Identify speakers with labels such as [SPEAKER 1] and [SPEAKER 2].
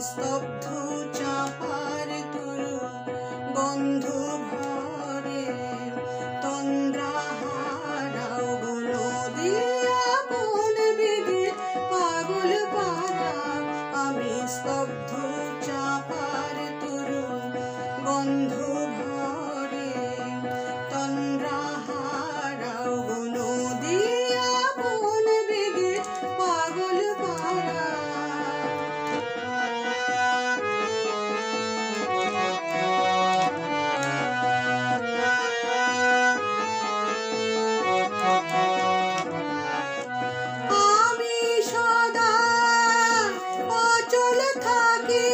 [SPEAKER 1] স্তব্ধ চাপার তরু বন্ধ ঘরে তন্দ্রা হারাও। বলো দিয়া বন বেগে পাগল পাড়া আমি স্তব্ধ চাপা Talking.